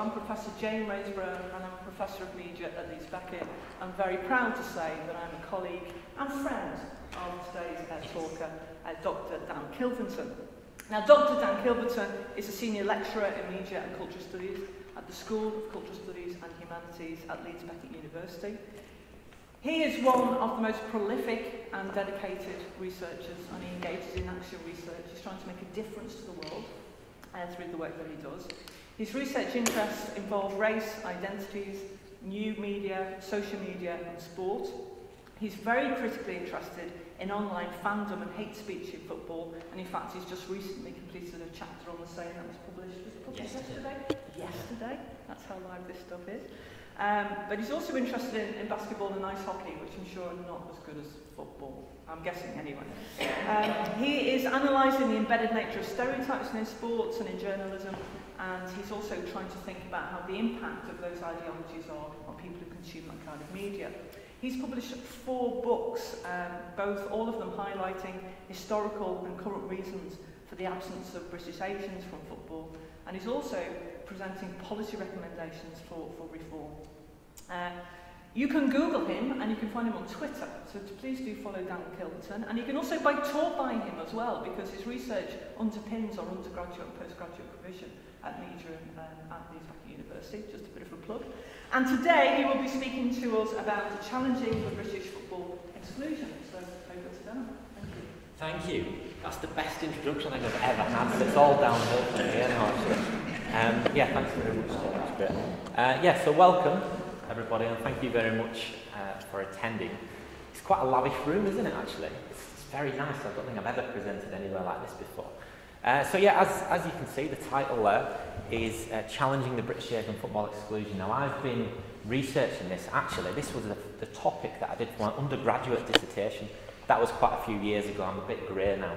I'm Professor Jane Raisborough and I'm Professor of Media at Leeds Beckett. I'm very proud to say that I'm a colleague and friend of today's uh, talker, uh, Dr Dan Kilverton. Now Dr Dan Kilverton is a Senior Lecturer in Media and Culture Studies at the School of Cultural Studies and Humanities at Leeds Beckett University. He is one of the most prolific and dedicated researchers and he engages in action research. He's trying to make a difference to the world uh, through the work that he does. His research interests involve race, identities, new media, social media and sport. He's very critically interested in online fandom and hate speech in football and in fact he's just recently completed a chapter on the same that was published, was published yesterday? Yesterday. That's how live this stuff is. Um, but he's also interested in, in basketball and ice hockey, which I'm sure are not as good as football. I'm guessing anyway. Um, he is analysing the embedded nature of stereotypes in sports and in journalism and he's also trying to think about how the impact of those ideologies are on people who consume that kind of media. He's published four books, um, both all of them highlighting historical and current reasons for the absence of British Asians from football, and he's also presenting policy recommendations for, for reform. Uh, you can Google him and you can find him on Twitter, so please do follow Dan Kilton. And you can also buy taught by him as well, because his research underpins our undergraduate and postgraduate provision. At Media and um, at Leeds University, just a bit of a plug. And today he will be speaking to us about challenging the British football exclusion. So over to Dan. Thank you. Thank you. That's the best introduction I think I've ever had. It's all downhill from here now. Um, yeah, thanks very much. Uh, yeah, so welcome everybody, and thank you very much uh, for attending. It's quite a lavish room, isn't it, actually? It's, it's very nice. I don't think I've ever presented anywhere like this before. Uh, so yeah, as, as you can see, the title there is uh, Challenging the British Asian Football Exclusion. Now I've been researching this, actually, this was the, the topic that I did for my undergraduate dissertation. That was quite a few years ago, I'm a bit grey now.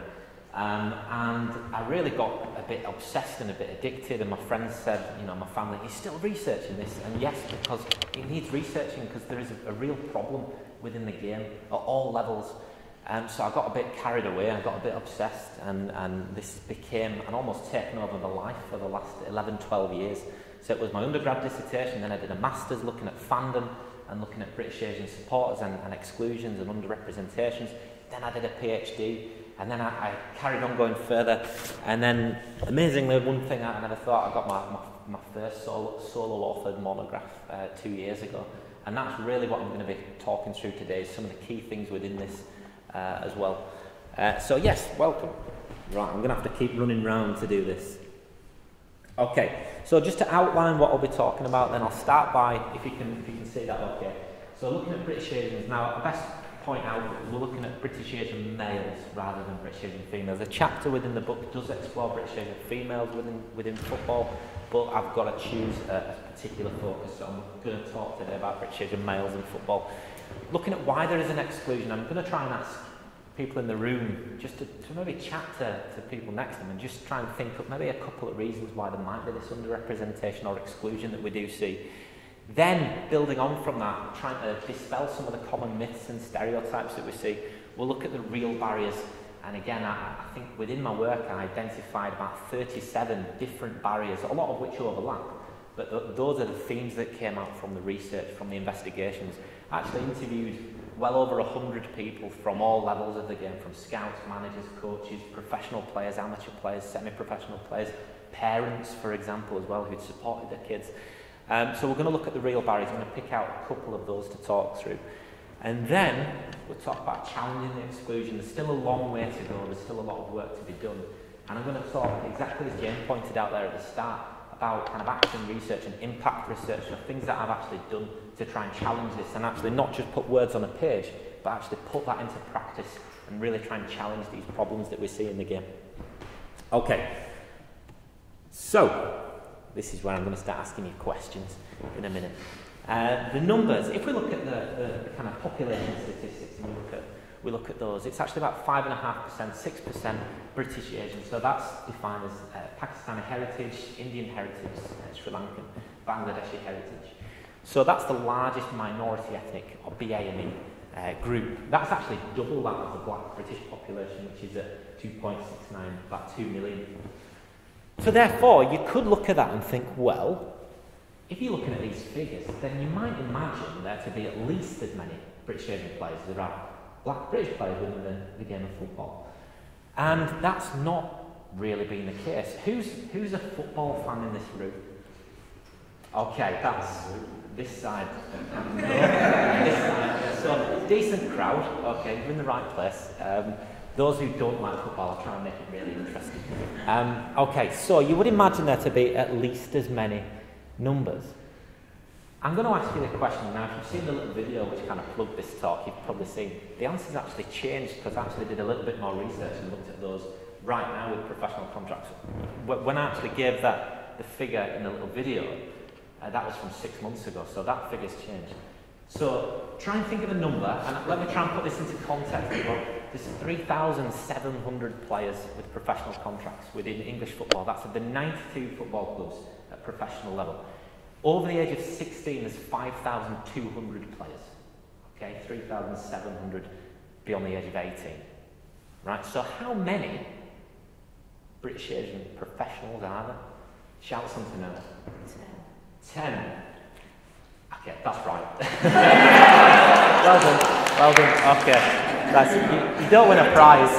Um, and I really got a bit obsessed and a bit addicted and my friends said, you know, my family, he's still researching this? And yes, because it needs researching because there is a, a real problem within the game at all levels. Um, so I got a bit carried away, I got a bit obsessed, and, and this became and almost taken over the life for the last 11, 12 years. So it was my undergrad dissertation, then I did a master's looking at fandom and looking at British Asian supporters and, and exclusions and underrepresentations. Then I did a PhD, and then I, I carried on going further. And then, amazingly, one thing I never thought, I got my, my, my first solo, solo authored monograph uh, two years ago. And that's really what I'm going to be talking through today, some of the key things within this as well. Uh, so yes, welcome. Right, I'm going to have to keep running round to do this. Okay, so just to outline what I'll be talking about, then I'll start by, if you can, if you can see that okay. So looking at British Asians, now I best point out we're looking at British Asian males rather than British Asian females. A chapter within the book does explore British Asian females within, within football, but I've got to choose a, a particular focus, so I'm going to talk today about British Asian males in football looking at why there is an exclusion, I'm going to try and ask people in the room just to, to maybe chat to, to people next to them and just try and think up maybe a couple of reasons why there might be this underrepresentation or exclusion that we do see. Then, building on from that, trying to dispel some of the common myths and stereotypes that we see, we'll look at the real barriers. And again, I, I think within my work, I identified about 37 different barriers, a lot of which overlap. But th those are the themes that came out from the research, from the investigations actually interviewed well over 100 people from all levels of the game, from scouts, managers, coaches, professional players, amateur players, semi-professional players, parents, for example, as well, who'd supported their kids. Um, so we're going to look at the real barriers. I'm going to pick out a couple of those to talk through. And then we'll talk about challenging the exclusion. There's still a long way to go. There's still a lot of work to be done. And I'm going to talk, exactly as Jayne pointed out there at the start, about kind of action research and impact research, so things that I've actually done to try and challenge this and actually not just put words on a page, but actually put that into practice and really try and challenge these problems that we see in the game. Okay, so this is where I'm going to start asking you questions in a minute. Uh, the numbers, if we look at the, the, kind of population statistics and we look at we look at those, it's actually about 5.5%, 6% British Asian. So that's defined as uh, Pakistani heritage, Indian heritage, uh, Sri Lankan, Bangladeshi heritage. So that's the largest minority ethnic or BAME uh, group. That's actually double that of the black British population, which is at 2.69, about 2 million. So therefore, you could look at that and think, well, if you're looking at these figures, then you might imagine there to be at least as many British Asian players as there are black British players within the, the game of football. And that's not really been the case. Who's, who's a football fan in this room? Okay, that's this side. this side. So, decent crowd. Okay, you're in the right place. Um, those who don't like football, I'll try and make it really interesting. Um, okay, so you would imagine there to be at least as many numbers. I'm going to ask you the question now. If you've seen the little video which kind of plugged this talk, you've probably seen the answers actually changed because I actually did a little bit more research and looked at those right now with professional contracts. When I actually gave that the figure in the little video, uh, that was from six months ago, so that figure's changed. So try and think of a number, and let me try and put this into context. There's 3,700 players with professional contracts within English football. That's at the 92 football clubs at professional level. Over the age of 16, there's 5,200 players. Okay, 3,700 beyond the age of 18. Right, so how many British Asian professionals are there? Shout something out. Ten. Okay, that's right. well done. Well done. Okay. That's, you, you don't win a prize.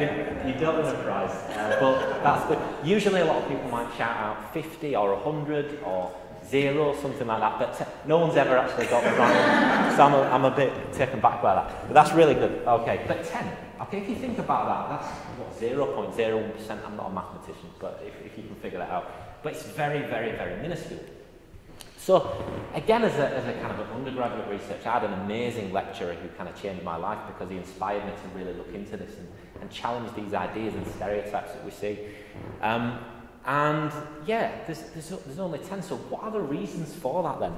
You, you don't win a prize. Uh, but that's good. Usually a lot of people might shout out 50 or 100 or zero, something like that. But uh, no one's ever actually got the right So I'm a, I'm a bit taken back by that. But that's really good. Okay, but 10. Okay, if you think about that, that's what, 0.01%. I'm not a mathematician, but if, if you can figure that out. But it's very, very, very minuscule. So, again, as a, as a kind of an undergraduate researcher, I had an amazing lecturer who kind of changed my life because he inspired me to really look into this and, and challenge these ideas and stereotypes that we see. Um, and yeah, there's, there's, there's only 10. So, what are the reasons for that then?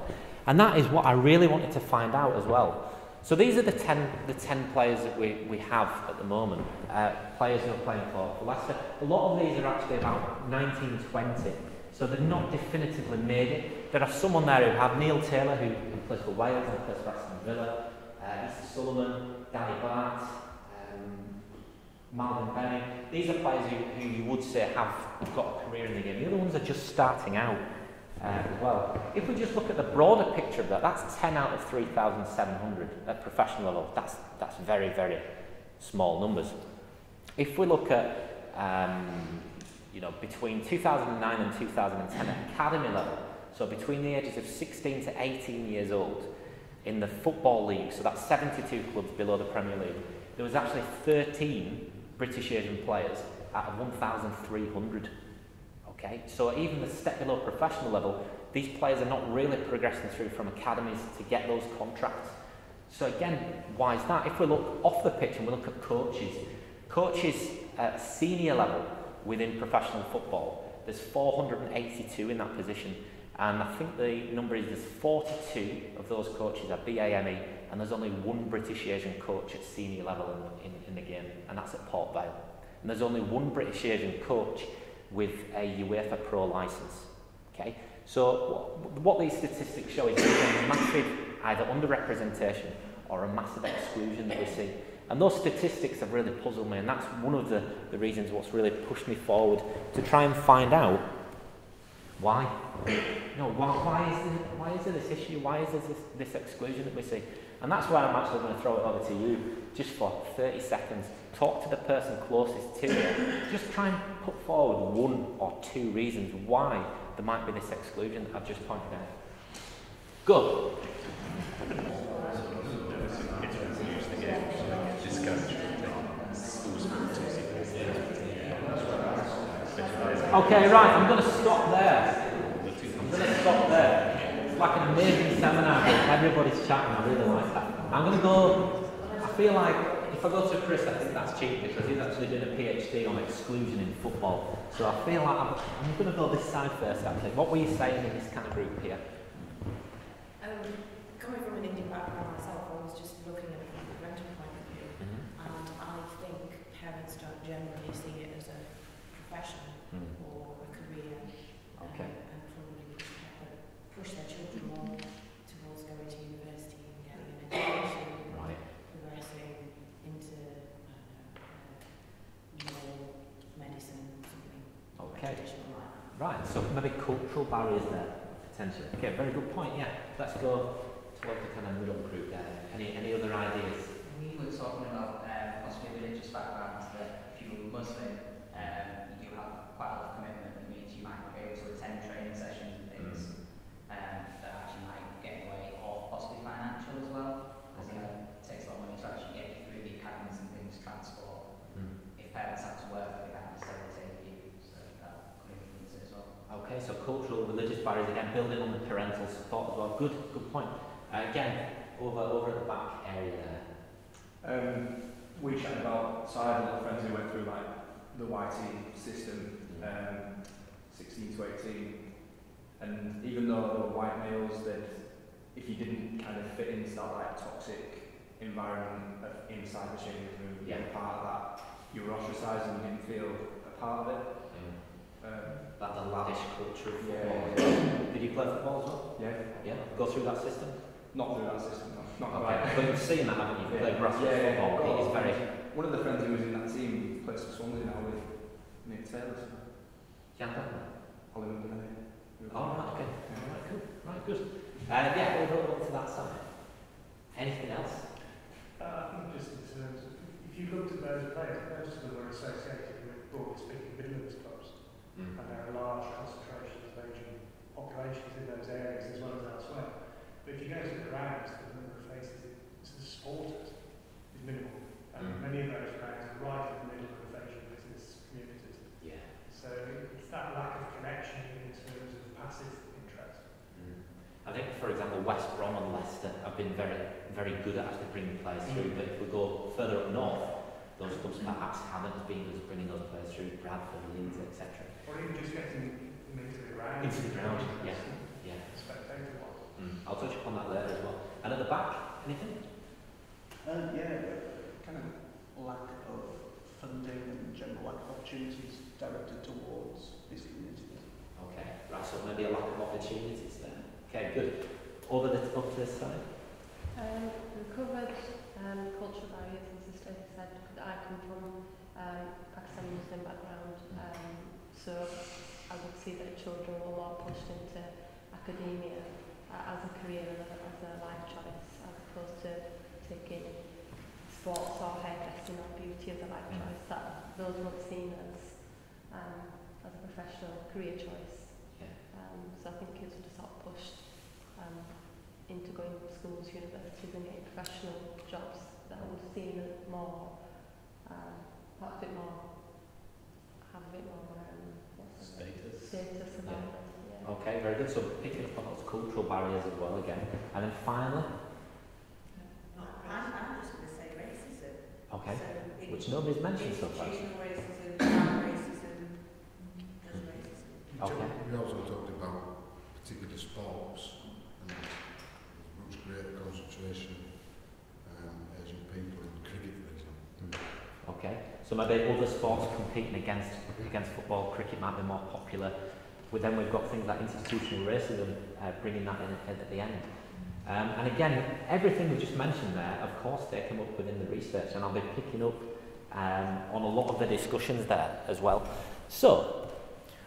And that is what I really wanted to find out as well. So, these are the 10, the 10 players that we, we have at the moment, uh, players who are playing for, Leicester. A lot of these are actually about 1920. So they're not definitively made it. There are some on there who have Neil Taylor, who, who plays for Wales and plays for Aston Villa, uh, Easah Suliman, Danny Batth, um, Malvind Benning. These are players who, who you would say have got a career in the game. The other ones are just starting out uh, as well. If we just look at the broader picture of that, that's 10 out of 3,700 at professional level. That's, that's very, very small numbers. If we look at um, you know, between 2009 and 2010 at academy level, so between the ages of 16 to 18 years old, in the Football League, so that's 72 clubs below the Premier League, there was actually 13 British Asian players out of 1,300. Okay, so even the step below professional level, these players are not really progressing through from academies to get those contracts. So again, why is that? If we look off the pitch and we look at coaches, coaches at senior level within professional football. There's 482 in that position, and I think the number is there's 42 of those coaches are BAME, and there's only one British Asian coach at senior level in, in, in the game, and that's at Port Vale. And there's only one British Asian coach with a UEFA Pro license. Okay, so what these statistics show is a massive either underrepresentation or a massive exclusion that we see. And those statistics have really puzzled me, and that's one of the, the reasons what's really pushed me forward to try and find out why. No, why, why, is, there, why is there this issue? Why is there this, this exclusion that we see? And that's why I'm actually going to throw it over to you just for 30 seconds. Talk to the person closest to you. Just try and put forward one or two reasons why there might be this exclusion that I've just pointed out. Good. Okay, right, I'm going to stop there. I'm going to stop there. It's like an amazing seminar, everybody's chatting, I really like that. I'm going to go, I feel like if I go to Chris, I think that's cheap because he's actually doing a PhD on exclusion in football. So I feel like I'm, I'm going to go this side first, actually. What were you saying in this kind of group here? Barriers there. potentially. Okay, very good point. Yeah, let's go towards the kind of middle group there. Any any other ideas? We were talking about um, possibly religious backgrounds that if you were Muslim, um, you have quite a lot of commitment. That means you might not be able to attend training sessions and things um, that actually might get in the way, or possibly financial as well. Because Okay. uh, it takes a lot of money to actually get you through the academies and things, transport. Mm. If parents have to work, they can't necessarily take you, so that could influence it as well. Okay, so cultural, religious barriers again, building on the parental support as well. Good, good point. Uh, again, over over at the back area there. Um, we chatted about, so I had a lot of friends who went through like the YT system, um, 16 to 18, and even though they were white males, that if you didn't kind of fit into that like toxic environment of inside the changing room, were part of that, you were ostracised and you didn't feel a part of it. Um, That the lavish culture of football. yeah. Did you play football as well? yeah, Yeah. Go through that system. not through that system, no. not Okay, quite. but you've seen that, haven't you? You've played grassroots Yeah, yeah, football. It is very. One of the friends who was in that team plays for Swansea now with Nick Taylor, so Yeah, definitely. Oliver Bennett. Oh, right, okay. Yeah. Right, good. Right, good. Uh, yeah, we'll go up to that side. Anything else? Uh, I think just in terms of, if you looked at those players, most of them were associated with, broadly speaking, Midlands clubs, Mm. and there are large concentrations of Asian populations in those areas as well as elsewhere. But if you go to the grounds, the number of faces supporters is minimal. And Mm. many of those grounds are right in the middle of Asian business communities. Yeah. So it's that lack of connection in terms of passive interest. Mm. I think, for example, West Brom and Leicester have been very, very good at actually bringing players through. Mm. But if we go further up north, those clubs perhaps haven't been as bringing those players through. Bradford, Leeds, etc. Or even just getting them into the ground. Into the ground, yeah. Yeah. Spectator wise. Mm. I'll touch upon that there as well. And at the back, anything? Um, yeah, kind of lack of funding and general lack of opportunities directed towards these communities. Okay, right. So maybe a lack of opportunities there. Okay, good. Over the up to this side. Um, we covered um, cultural barriers, as the state said, that I come from um, Pakistani Muslim background, um, so I would see that children were more pushed into academia uh, as a career and as a life choice, as opposed to taking sports or hairdressing or beauty as a life Mm. choice. That those weren't seen as um, as a professional career choice. Yeah. Um, so I think kids were sort of pushed um, into going to schools, universities and getting professional jobs that would have seen more, um, perhaps a bit more, have a bit more the word? status about it. Yeah. Okay, very good. So picking up on those cultural barriers as well again. And then finally, I'm, I'm just going to say racism. okay, So it- which nobody's mentioned so far. Racism, racism, just mm-hmm. racism. Okay. talked- We also talked about particular sports and there's much greater concentration um, Asian people in cricket, for example. Okay, so maybe other sports competing against against football, cricket might be more popular. But then we've got things like institutional racism uh, bringing that in at, at the end. Um, and again, everything we just mentioned there, of course, they come up within the research, and I'll be picking up um, on a lot of the discussions there as well. So,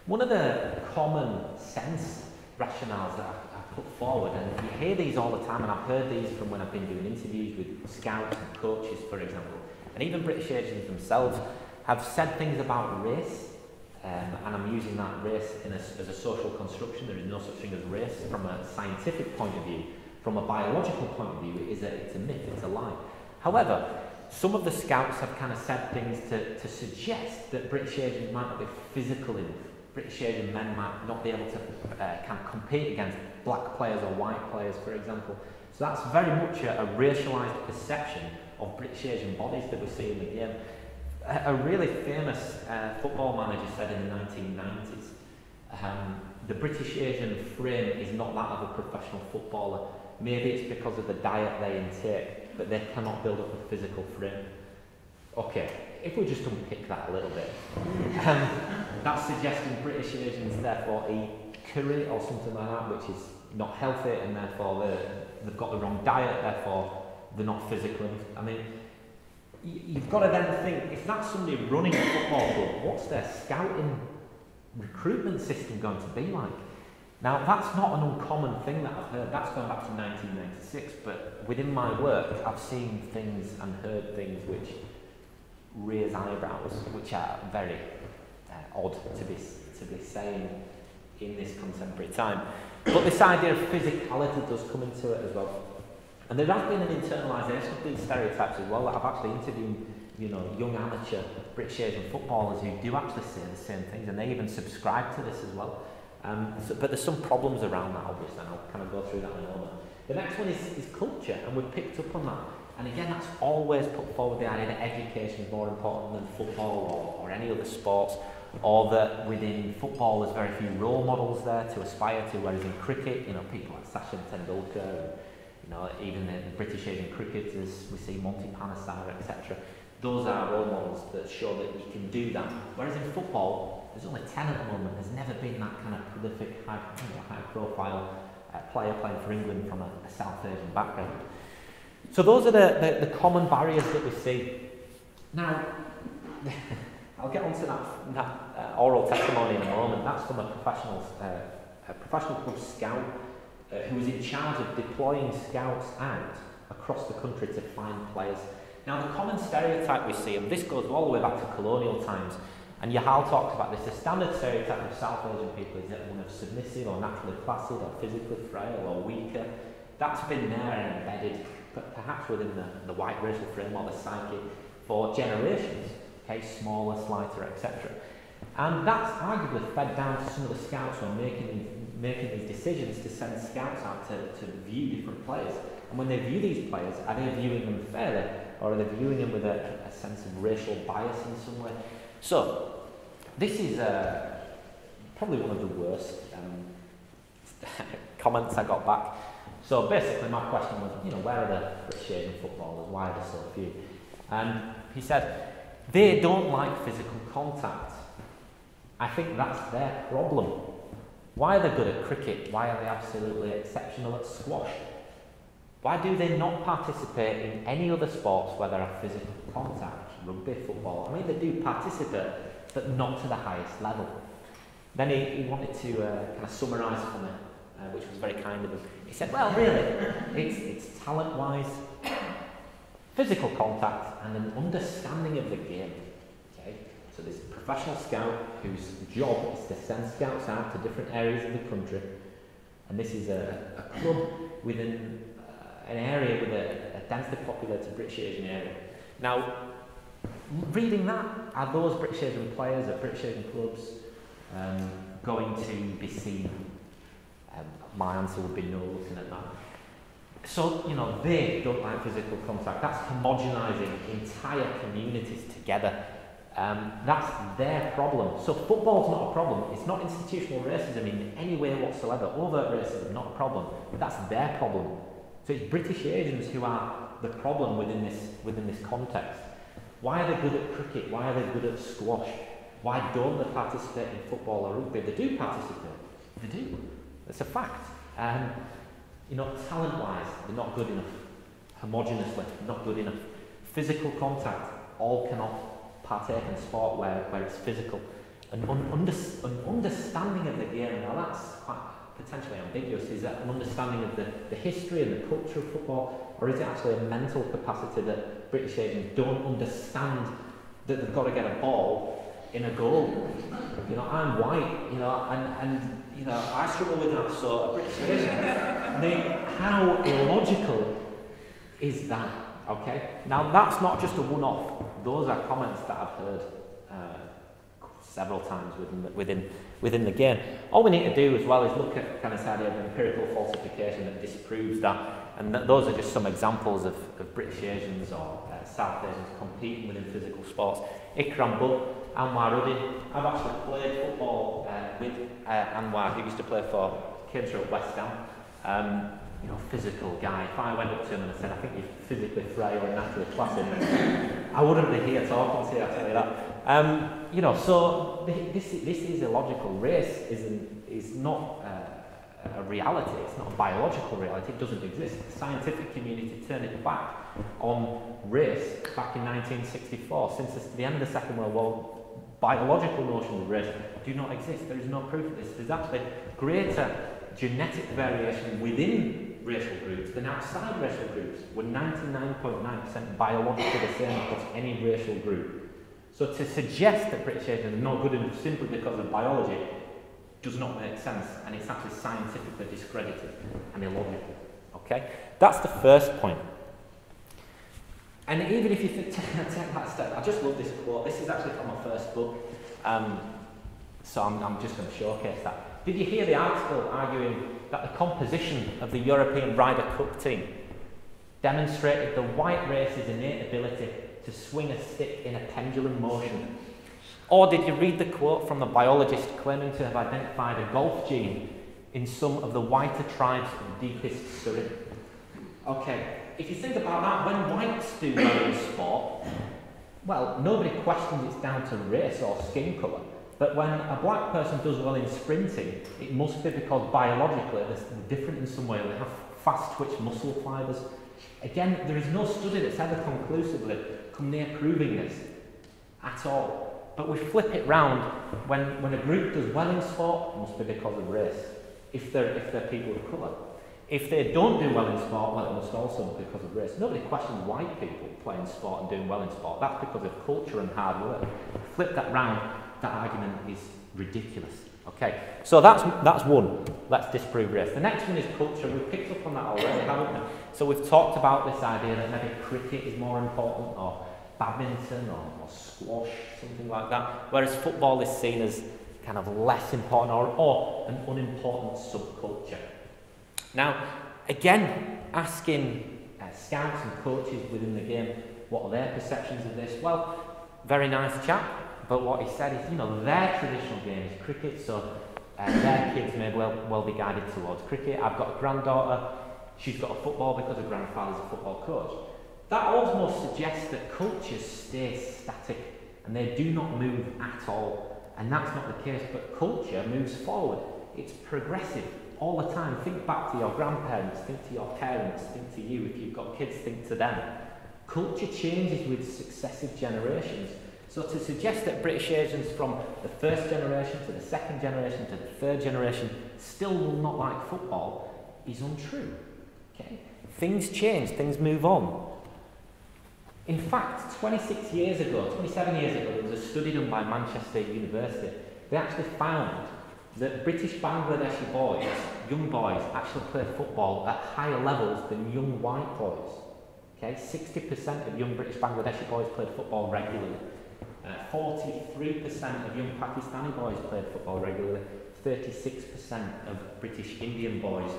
one of the common sense rationales that I, I put forward, and you hear these all the time, and I've heard these from when I've been doing interviews with scouts and coaches, for example, and even British Asians themselves have said things about race, um, and I'm using that race a, as a social construction. There is no such thing as race from a scientific point of view. From a biological point of view, it is a, it's a myth, it's a lie. However, some of the scouts have kind of said things to, to suggest that British Asians might not be physical enough. British Asian men might not be able to uh, kind of compete against black players or white players, for example. So that's very much a, a racialised perception of British Asian bodies that we see in the. A, a really famous uh, football manager said in the 1990s, um, the British Asian frame is not that of a professional footballer. Maybe it's because of the diet they intake, but they cannot build up a physical frame. Okay, if we just unpick that a little bit, um, that's suggesting British Asians therefore eat curry or something like that, which is not healthy, and therefore they've got the wrong diet, therefore they're not physical. I mean, you've got to then think if that's somebody running a football club, what's their scouting recruitment system going to be like? Now, that's not an uncommon thing that I've heard. That's going back to 1996, but within my work, I've seen things and heard things which raise eyebrows, which are very uh, odd to be, to be saying in this contemporary time. But this idea of physicality does come into it as well. And there has been an internalisation of these stereotypes as well. I've actually interviewed, you know, young amateur British Asian footballers who do actually say the same things, and they even subscribe to this as well. Um, so, but there's some problems around that, obviously, and I'll kind of go through that in a moment. The next one is, is culture, and we've picked up on that. And again, that's always put forward the idea that education is more important than football or, or any other sports, or that within football there's very few role models there to aspire to, whereas in cricket, you know, people like Sachin Tendulkar, you know, even the, British Asian cricketers, we see Monty Panesar, etc. Those are role models that show that you can do that. Whereas in football, there's only 10 at the moment. There's never been that kind of prolific, high, you know, high profile uh, player playing for England from a, a South Asian background. So those are the, the, the common barriers that we see. Now, I'll get onto that, that uh, oral testimony in a moment. That's from a professional, uh, a professional club scout uh, who was in charge of deploying scouts out across the country to find players. Now, the common stereotype we see, and this goes all the way back to colonial times, and Yahal talks about this, the standard stereotype of South Asian people is that one of submissive or naturally placid or physically frail or weaker. That's been there and embedded perhaps within the, the white racial frame or the psyche, for generations, okay, smaller, slighter, etc. And that's arguably fed down to some of the scouts who are making, making these decisions to send scouts out to, to view different players. And when they view these players, are they viewing them fairly, or are they viewing them with a, a sense of racial bias in some way? So, this is uh, probably one of the worst um, comments I got back so basically my question was, you know, where are the British footballers? Why are there so few? And he said, they don't like physical contact. I think that's their problem. Why are they good at cricket? Why are they absolutely exceptional at squash? Why do they not participate in any other sports where there are physical contact? Rugby, football. I mean, they do participate, but not to the highest level. Then he, he wanted to uh, kind of summarise for me, uh, which was very kind of him. He said, well, really, it's, it's talent-wise, physical contact, and an understanding of the game. Okay? So this professional scout whose job is to send scouts out to different areas of the country, and this is a, a club within uh, an area with a, a densely populated British Asian area. Now, reading that, are those British Asian players at British Asian clubs um, going to be seen um, my answer would be no looking at that. So, you know, they don't like physical contact. That's homogenising entire communities together. Um, that's their problem. So football's not a problem. It's not institutional racism in any way whatsoever. Overt racism, not a problem. That's their problem. So it's British Asians who are the problem within this, within this context. Why are they good at cricket? Why are they good at squash? Why don't they participate in football or rugby? They do participate. They do. It's a fact. Um, you know, talent-wise, they're not good enough. Homogenously, not good enough. Physical contact, all cannot partake in sport where, where it's physical. An, un, under, an understanding of the game, now that's quite potentially ambiguous. Is that an understanding of the, the history and the culture of football, or is it actually a mental capacity that British Asians don't understand that they've got to get a ball in a goal? You know, I'm white, you know, and, and you know, I struggle with that of British how illogical is that? Okay? Now, that's not just a one-off. Those are comments that I've heard uh, several times within the, within, within the game. All we need to do as well is look at kind of this idea empirical falsification that disproves that. And th those are just some examples of, of British Asians or uh, South Asians competing within physical sports. Ikram Butt Anwar Uddin. I've actually played football uh, with uh, Anwar, who used to play for Cambridge at West Ham. Um, you know, physical guy. If I went up to him and I said, I think you're physically frail and naturally placid, I wouldn't be here talking to you, I tell you that. Um, you know, so this, this is illogical. Race isn't, is not uh, a reality. It's not a biological reality. It doesn't exist. The scientific community turned it back on race back in 1964. Since the end of the Second World War, biological notions of race do not exist. There is no proof of this. There's actually greater genetic variation within racial groups than outside racial groups. We're 99.9% biologically the same across any racial group. So to suggest that British Asians are not good enough simply because of biology does not make sense and it's actually scientifically discredited and illogical. Okay? That's the first point. And even if you take that step, I just love this quote. This is actually from my first book. Um, so I'm, I'm just going to showcase that. Did you hear the article arguing that the composition of the European Ryder Cup team demonstrated the white race's innate ability to swing a stick in a pendulum motion? Or did you read the quote from the biologist claiming to have identified a golf gene in some of the whiter tribes of deepest Surrey? Okay, if you think about that, when whites do well in sport, well, nobody questions it's down to race or skin colour. But when a black person does well in sprinting, it must be because biologically they're different in some way. They have fast twitch muscle fibres. Again, there is no study that's ever conclusively come near proving this at all. But we flip it round. When, when a group does well in sport, it must be because of race, if they're, if they're people of colour. If they don't do well in sport, well, it must also be because of race. Nobody questions white people playing sport and doing well in sport. That's because of culture and hard work. Flip that round, that argument is ridiculous. Okay, so that's, that's one. Let's disprove race. The next one is culture. We've picked up on that already, haven't we? So we've talked about this idea that maybe cricket is more important, or badminton, or, or squash, something like that, whereas football is seen as kind of less important or, or an unimportant subculture. Now, again, asking uh, scouts and coaches within the game what are their perceptions of this? Well, very nice chap, but what he said is, you know, their traditional game is cricket, so uh, their kids may well, well be guided towards cricket. I've got a granddaughter, she's got a football because her grandfather's a football coach. That almost suggests that cultures stay static and they do not move at all. And that's not the case, but culture moves forward. It's progressive all the time. Think back to your grandparents, think to your parents, think to you. If you've got kids, think to them. Culture changes with successive generations. So to suggest that British Asians from the first generation to the second generation to the third generation still will not like football is untrue. Okay? Things change, things move on. In fact, 26 years ago, 27 years ago, there was a study done by Manchester University. They actually found that British Bangladeshi boys, young boys, actually play football at higher levels than young white boys. Okay, 60% of young British Bangladeshi boys played football regularly. Uh, 43% of young Pakistani boys played football regularly. 36% of British Indian boys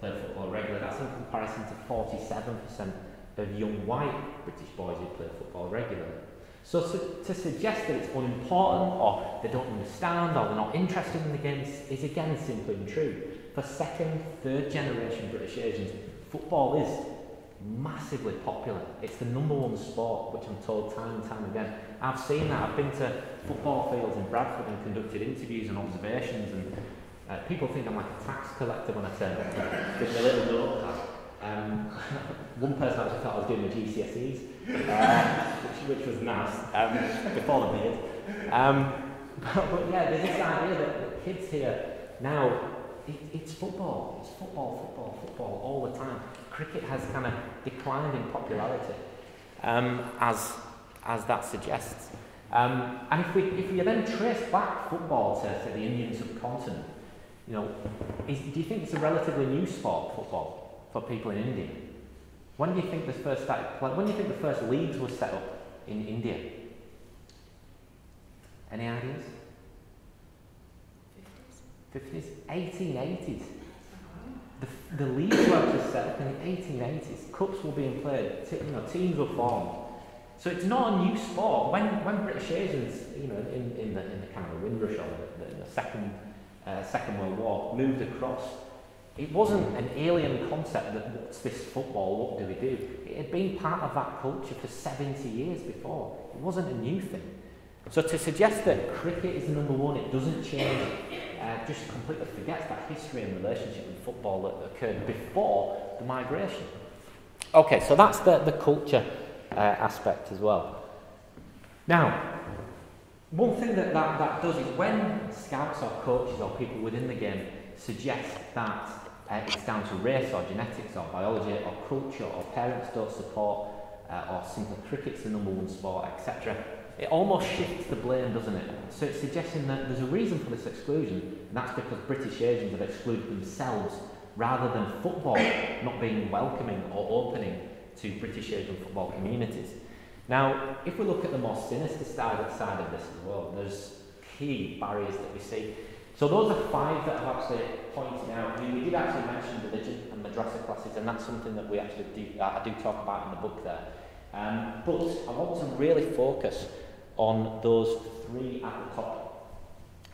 played football regularly. That's in comparison to 47% of young white British boys who play football regularly. So, so to suggest that it's unimportant or they don't understand or they're not interested in the games is again simply untrue. For second, third generation British Asians, football is massively popular. It's the number one sport, which I'm told time and time again. I've seen that. I've been to football fields in Bradford and conducted interviews and observations, and uh, people think I'm like a tax collector when I turn up with a little notepad. Um, one person actually thought I was doing the GCSEs, uh, which, which was nice, um, before the beard. Um, but, but, yeah, there's this idea that, that kids here now, it, it's football, it's football, football, football all the time. Cricket has kind of declined in popularity, um, as, as that suggests. Um, and if we, if we then trace back football to, to the Indian subcontinent, you know, is, do you think it's a relatively new sport, football, for people in India? When do you think the first started When do you think the first leagues were set up in India? Any ideas? 50s? 1880s. The, the leagues were set up in the 1880s. Cups were being played. You know, teams were formed. So it's not a new sport. When, when British Asians, you know, in, in, the, in the kind of the Windrush or the, the second, uh, Second World War, moved across it wasn't an alien concept that what's this football, what do we do? It had been part of that culture for 70 years before. It wasn't a new thing. So to suggest that cricket is the number one, it doesn't change, uh, just completely forgets that history and relationship with football that occurred before the migration. Okay, so that's the, the culture uh, aspect as well. Now, one thing that, that that does is when scouts or coaches or people within the game suggest that uh, it's down to race or genetics or biology or culture or parents don't support uh, or simply cricket's the number one sport, etc. It almost shifts the blame, doesn't it? So it's suggesting that there's a reason for this exclusion, and that's because British Asians have excluded themselves rather than football not being welcoming or opening to British Asian football communities. Now, if we look at the more sinister side, of this as well, there's key barriers that we see. So those are five that I've actually pointed out. We, we did actually mention religion and madrasa classes, and that's something that we actually do, I do talk about in the book there. Um, but I want to really focus on those three at the top.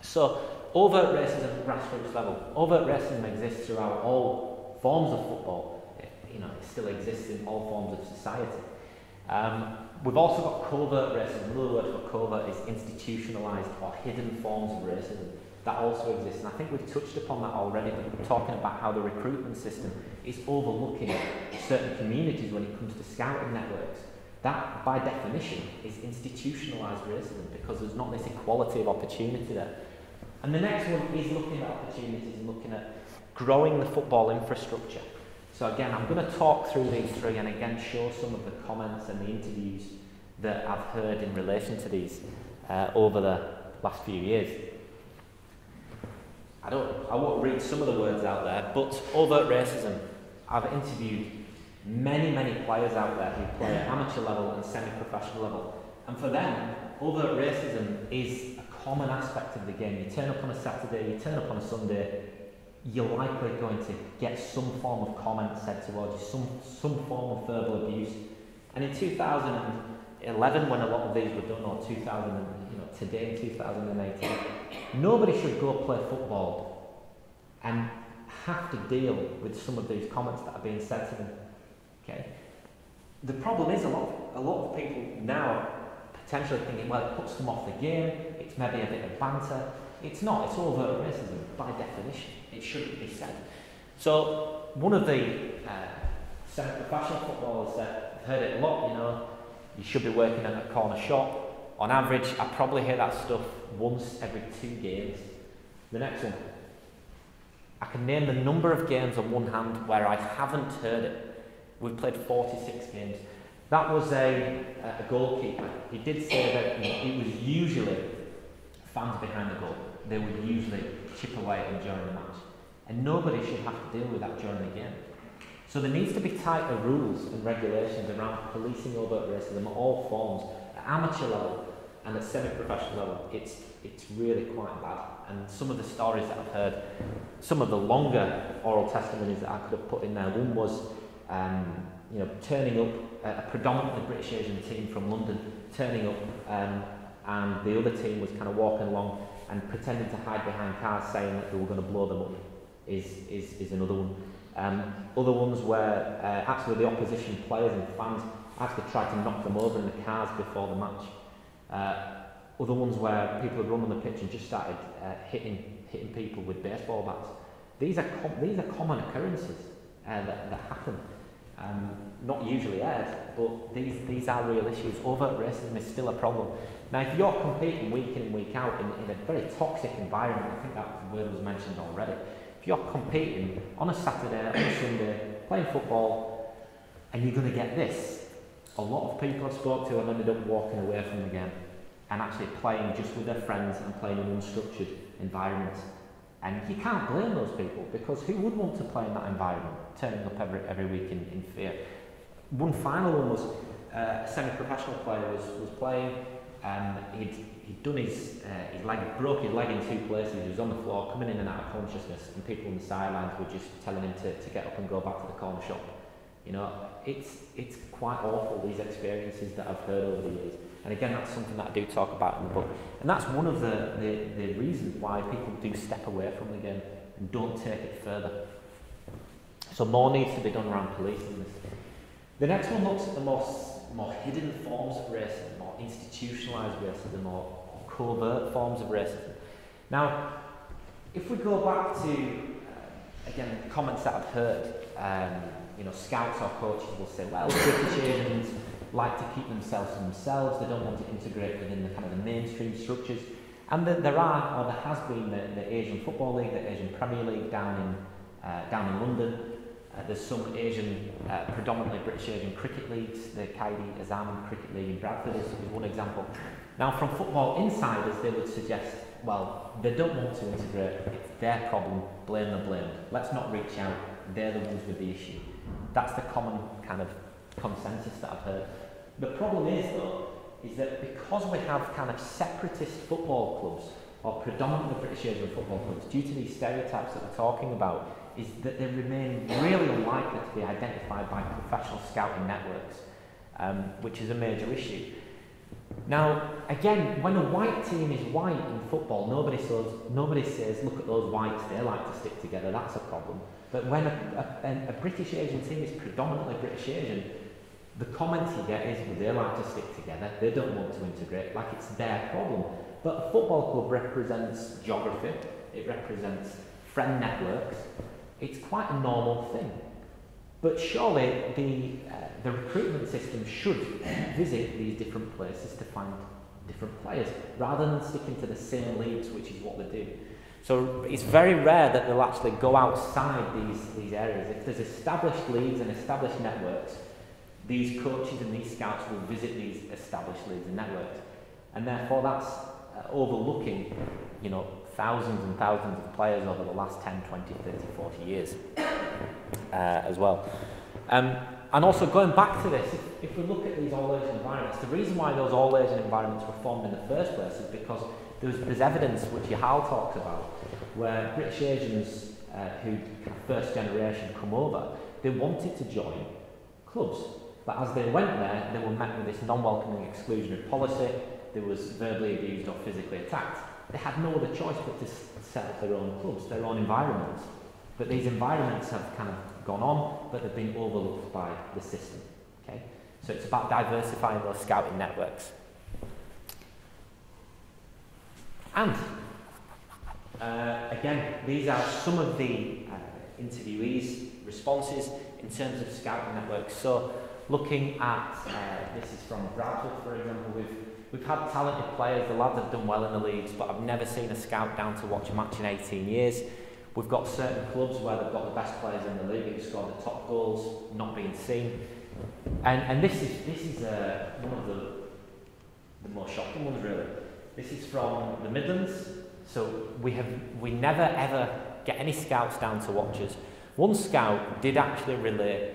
So, overt racism at grassroots level. Overt racism exists throughout all forms of football. It, you know, it still exists in all forms of society. Um, we've also got covert racism. Another word for covert is institutionalised or hidden forms of racism. That also exists. And I think we've touched upon that already, talking about how the recruitment system is overlooking certain communities when it comes to scouting networks. That, by definition, is institutionalised racism because there's not this equality of opportunity there. And the next one is looking at opportunities and looking at growing the football infrastructure. So again, I'm going to talk through these three and again show some of the comments and the interviews that I've heard in relation to these uh, over the last few years. I don't, I won't read some of the words out there, but overt racism. I've interviewed many, many players out there who play at amateur level and semi-professional level, and for them, overt racism is a common aspect of the game. You turn up on a Saturday, you turn up on a Sunday, you're likely going to get some form of comment said towards you, some, some form of verbal abuse. And in 2011, when a lot of these were done, or 2000, you know, today in 2018, nobody should go play football and have to deal with some of these comments that are being said to them. Okay? The problem is a lot of, a lot of people now potentially thinking, well, it puts them off the game, it's maybe a bit of banter. It's not, it's overt racism by definition. It shouldn't be said. So, one of the uh, semi-professional footballers that I've heard it a lot, you know, you should be working at a corner shop. On average, I probably hear that stuff once every two games. The next one. I can name the number of games on one hand where I haven't heard it. We've played 46 games. That was a, a goalkeeper. He did say that it was usually fans behind the goal. They would usually chip away him during the match. And nobody should have to deal with that journey again. So there needs to be tighter rules and regulations around policing overt racism at all forms, at amateur level and at semi-professional level. It's, it's really quite bad. And some of the stories that I've heard, some of the longer oral testimonies that I could have put in there, one was um, you know, turning up a, a predominantly British Asian team from London, turning up um, and the other team was kind of walking along and pretending to hide behind cars saying that they were going to blow them up is, is, is another one. Um, other ones where uh, actually the opposition players and fans actually tried to knock them over in the cars before the match. Uh, other ones where people had run on the pitch and just started uh, hitting, hitting people with baseball bats. These are, these are common occurrences uh, that, that happen. Um, not usually aired, but these, these are real issues. Overt racism is still a problem. Now, if you're competing week in and week out in, in a very toxic environment, I think that word was mentioned already. If you're competing on a Saturday, on a Sunday, playing football, and you're going to get this, a lot of people I've spoke to have ended up walking away from the game and actually playing just with their friends and playing in unstructured environments. And you can't blame those people because who would want to play in that environment, turning up every, every week in, in fear? One final one was uh, a semi-professional player was, was playing um, he'd, he'd done his, uh, his leg, broke his leg in two places, he was on the floor, coming in and out of consciousness, and people on the sidelines were just telling him to, to get up and go back to the corner shop. You know, it's, it's quite awful, these experiences that I've heard over the years. And again, that's something that I do talk about in the book. And that's one of the, the, the reasons why people do step away from the game and don't take it further. So more needs to be done around policing this. The next one looks at the most, more hidden forms of racism more institutionalised racism or, or covert forms of racism. Now, if we go back to, uh, again, comments that I've heard, um, you know, scouts or coaches will say, well, British Asians like to keep themselves to themselves, they don't want to integrate within the kind of the mainstream structures. And the, there are, or there has been, the, the Asian Football League, the Asian Premier League down in, uh, down in London. Uh, there's some Asian, uh, predominantly British Asian cricket leagues. The Quaid-e-Azam Cricket League in Bradford is, is one example. Now, from football insiders, they would suggest, well, they don't want to integrate. It's their problem. Blame the blamed. Let's not reach out. They're the ones with the issue. That's the common kind of consensus that I've heard. The problem is, though, is that because we have kind of separatist football clubs, or predominantly British Asian football clubs, due to these stereotypes that we're talking about, is that they remain really unlikely to be identified by professional scouting networks, um, which is a major issue. Now, again, when a white team is white in football, nobody says, nobody says, look at those whites, they like to stick together, that's a problem. But when a, a, a British Asian team is predominantly British Asian, the comment you get is, well, they like to stick together, they don't want to integrate, like it's their problem. But a football club represents geography, it represents friend networks, it's quite a normal thing. But surely the, uh, the recruitment system should visit these different places to find different players rather than sticking to the same leagues, which is what they do. So it's very rare that they'll actually go outside these, these areas. If there's established leagues and established networks, these coaches and these scouts will visit these established leagues and networks. And therefore that's uh, overlooking, you know, thousands and thousands of players over the last 10, 20, 30, 40 years uh, as well. Um, and also going back to this, if, if we look at these all-Asian environments, the reason why those all-Asian environments were formed in the first place is because there's, there's evidence which Johal talks about, where British Asians uh, who first generation come over, they wanted to join clubs. But as they went there, they were met with this non-welcoming exclusionary policy, they was verbally abused or physically attacked. They had no other choice but to set up their own clubs, their own environments. But these environments have kind of gone on, but they've been overlooked by the system. Okay? So it's about diversifying those scouting networks. And, uh, again, these are some of the uh, interviewees' responses in terms of scouting networks. So, looking at, uh, this is from Bradford, for example, we've, we've had talented players, the lads have done well in the leagues, but I've never seen a scout down to watch a match in 18 years. We've got certain clubs where they've got the best players in the league who score the top goals, not being seen. And, and this is, this is uh, one of the, the most shocking ones, really. This is from the Midlands. So we, have, we never ever get any scouts down to watch us. One scout did actually relate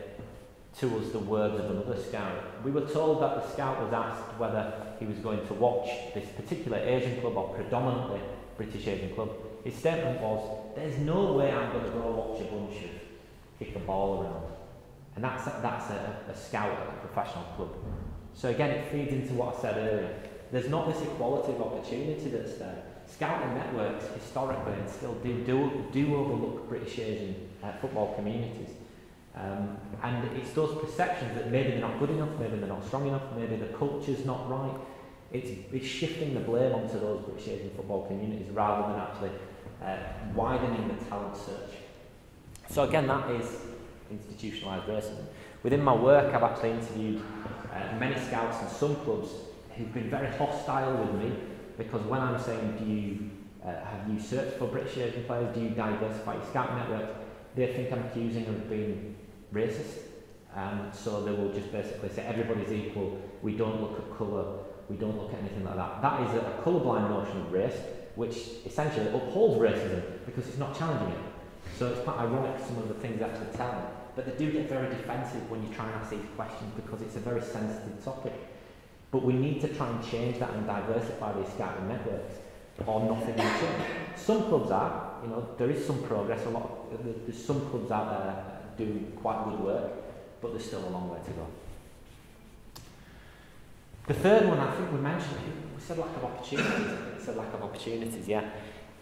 to us the words of another scout. We were told that the scout was asked whether he was going to watch this particular Asian club or predominantly British Asian club. His statement was, there's no way I'm going to go watch a bunch of kick a ball around. And that's, a, that's a, a scout at a professional club. So again, it feeds into what I said earlier. There's not this equality of opportunity that's there. Scouting networks, historically, and still do, do, do overlook British Asian uh, football communities. Um, and it's those perceptions that maybe they're not good enough, maybe they're not strong enough, maybe the culture's not right. It's, it's shifting the blame onto those British Asian football communities rather than actually uh, widening the talent search. So again, that is institutionalised racism. Within my work, I've actually interviewed uh, many scouts and some clubs who've been very hostile with me because when I'm saying, do you uh, have you searched for British Asian players? Do you diversify your scouting network? They think I'm accusing of being racist. Um, so they will just basically say everybody's equal. We don't look at colour. We don't look at anything like that. That is a, a colourblind notion of race which essentially upholds racism because it's not challenging it. So it's quite ironic some of the things they actually tell them. But they do get very defensive when you try and ask these questions because it's a very sensitive topic. But we need to try and change that and diversify these scouting networks or nothing will change. Some clubs are, you know, there is some progress, a lot of, uh, there's some clubs out there doing quite good work, but there's still a long way to go. The third one, I think we mentioned, we said lack of opportunities. It's a lack of opportunities, yeah.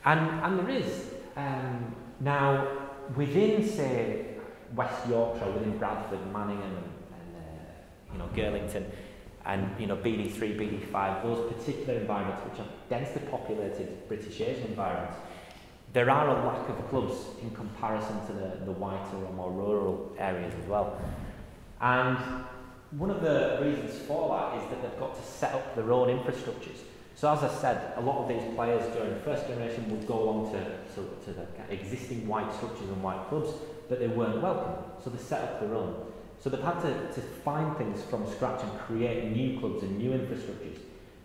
And, and there is. Um, now, within, say, West Yorkshire, within Bradford, Manningham, and, uh, you know, Girlington, and you know, BD3, BD5, those particular environments which are densely populated British Asian environments, there are a lack of clubs in comparison to the, the whiter or more rural areas as well. And one of the reasons for that is that they've got to set up their own infrastructures. So as I said, a lot of these players during the first generation would go along to, to, to the existing white structures and white clubs, but they weren't welcome, so they set up their own. So they've had to, to find things from scratch and create new clubs and new infrastructures.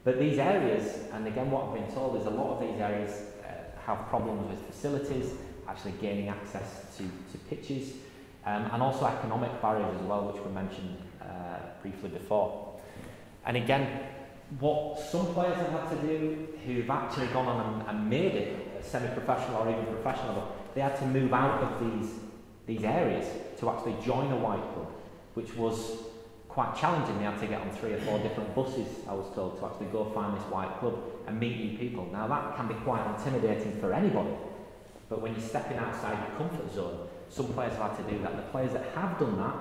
But these areas, and again what I've been told is a lot of these areas uh, have problems with facilities, actually gaining access to, to pitches, um, and also economic barriers as well, which were mentioned uh, briefly before. And again, what some players have had to do who've actually gone on and, and made it uh, semi-professional or even professional, they had to move out of these, these areas to actually join a white club, which was quite challenging. They had to get on three or four different buses, I was told, to actually go find this white club and meet new people. Now that can be quite intimidating for anybody, but when you're stepping outside your comfort zone, some players have had to do that. The players that have done that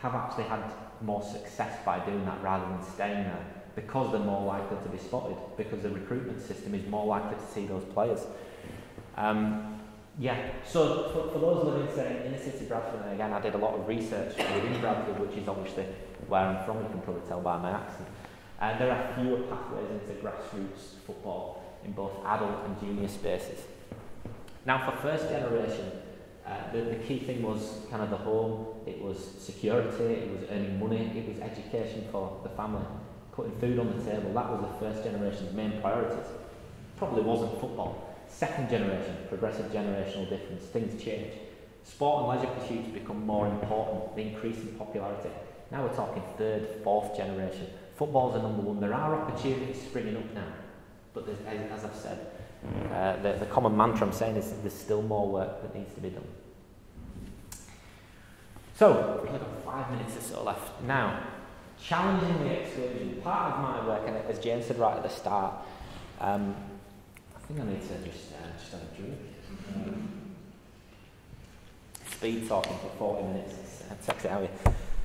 have actually had more success by doing that rather than staying there because they're more likely to be spotted, because the recruitment system is more likely to see those players. Um, yeah, so for, for those living in the city of Bradford, and again I did a lot of research within Bradford, which is obviously where I'm from, you can probably tell by my accent. And there are fewer pathways into grassroots football in both adult and junior spaces. Now for first generation, uh, the, the key thing was kind of the home, it was security, it was earning money, it was education for the family putting food on the table, that was the first generation's main priorities. Probably wasn't football. Second generation, progressive generational difference, things change. Sport and leisure pursuits become more important, they increase in popularity. Now we're talking third, fourth generation. Football's the number one. There are opportunities springing up now, but as I've said, uh, the, the common mantra I'm saying is there's still more work that needs to be done. So, we've got five minutes or so left. Now, challenging the exclusion. Part of my work, and as James said right at the start, um, I think I need to just, uh, just have a drink. Um, speed talking for 40 minutes, it takes it out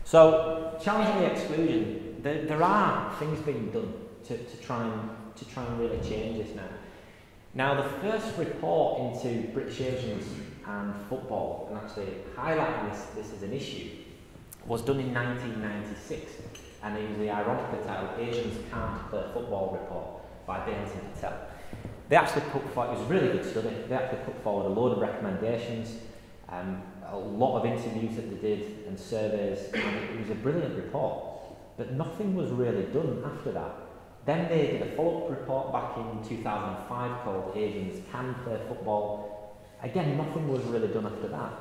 So, challenging the exclusion, there, there are things being done to, to, try and, to try and really change this now. Now, the first report into British Asians and football, and actually highlighting this, this as an issue, was done in 1996 and it was the ironic titled Asians Can't Play Football Report by Bains and Patel. They actually put forward, it was a really good study, they actually put forward a load of recommendations, um, a lot of interviews that they did and surveys, and it was a brilliant report. But nothing was really done after that. Then they did a follow-up report back in 2005 called Asians Can Play Football. Again, nothing was really done after that.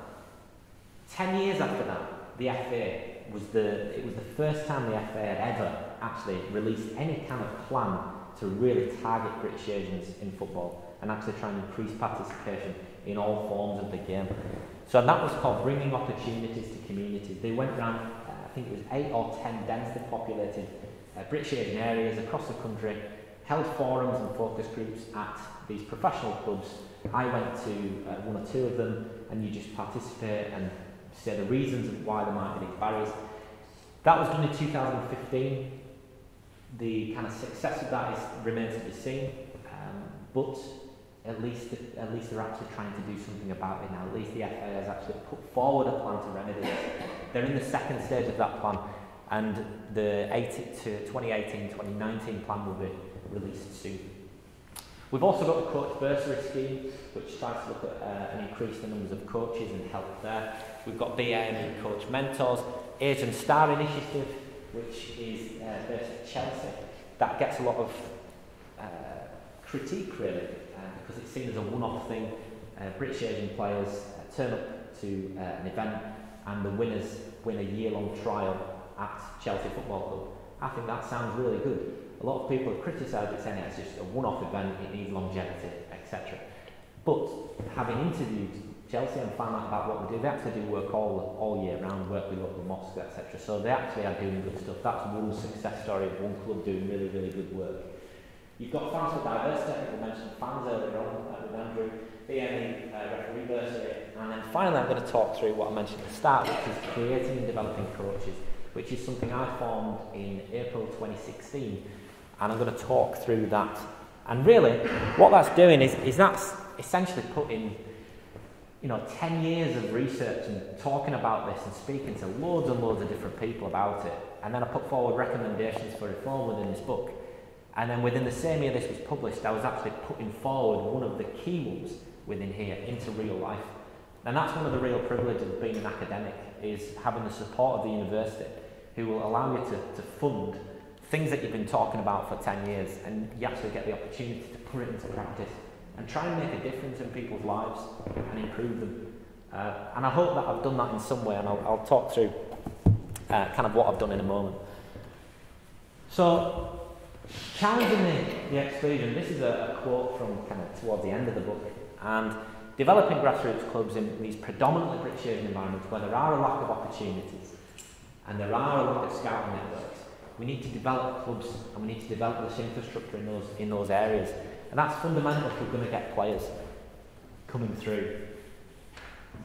Ten years after that, the FA was the, it was the first time the FA had ever actually released any kind of plan to really target British Asians in football and actually try and increase participation in all forms of the game. So that was called Bringing Opportunities to Communities. They went around, uh, I think it was eight or ten densely populated uh, British Asian areas across the country, held forums and focus groups at these professional clubs. I went to uh, one or two of them and you just participate and say the reasons of why there might be these barriers. That was done in 2015. The kind of success of that is, remains to be seen, um, but at least at least they're actually trying to do something about it now. At least the FA has actually put forward a plan to remedy this. They're in the second stage of that plan, and the 2018-2019 plan will be released soon. We've also got the coach bursary scheme, which tries to look at uh, and increase the numbers of coaches and help there. We've got BAME Coach Mentors, Asian Star Initiative, which is uh, based at Chelsea. That gets a lot of uh, critique, really, uh, because it's seen as a one-off thing. Uh, British Asian players uh, turn up to uh, an event and the winners win a year-long trial at Chelsea Football Club. I think that sounds really good. A lot of people have criticised it saying it's just a one-off event, it needs longevity, etc. But having interviewed Chelsea and find out about what we do. They actually do work all, all year round, work with local mosques, etc. So they actually are doing good stuff. That's one success story of one club doing really, really good work. You've got fans with diverse technical mentioned fans earlier on uh, with Andrew, BME uh, referee bursary, and then finally I'm going to talk through what I mentioned at the start, which is creating and developing coaches, which is something I formed in April 2016, and I'm going to talk through that. And really, what that's doing is, is that's essentially putting you know, 10 years of research and talking about this and speaking to loads and loads of different people about it. And then I put forward recommendations for reform within this book. And then within the same year this was published, I was actually putting forward one of the key ones within here into real life. And that's one of the real privileges of being an academic, is having the support of the university who will allow you to, to fund things that you've been talking about for 10 years and you actually get the opportunity to put it into practice and try and make a difference in people's lives and improve them. Uh, and I hope that I've done that in some way and I'll, I'll talk through uh, kind of what I've done in a moment. So, challenging the, the exclusion, this is a, a quote from kind of towards the end of the book. And developing grassroots clubs in these predominantly British Asian environments where there are a lack of opportunities and there are a lack of scouting networks, we need to develop clubs and we need to develop this infrastructure in those, in those areas. And that's fundamental if we're going to get players coming through.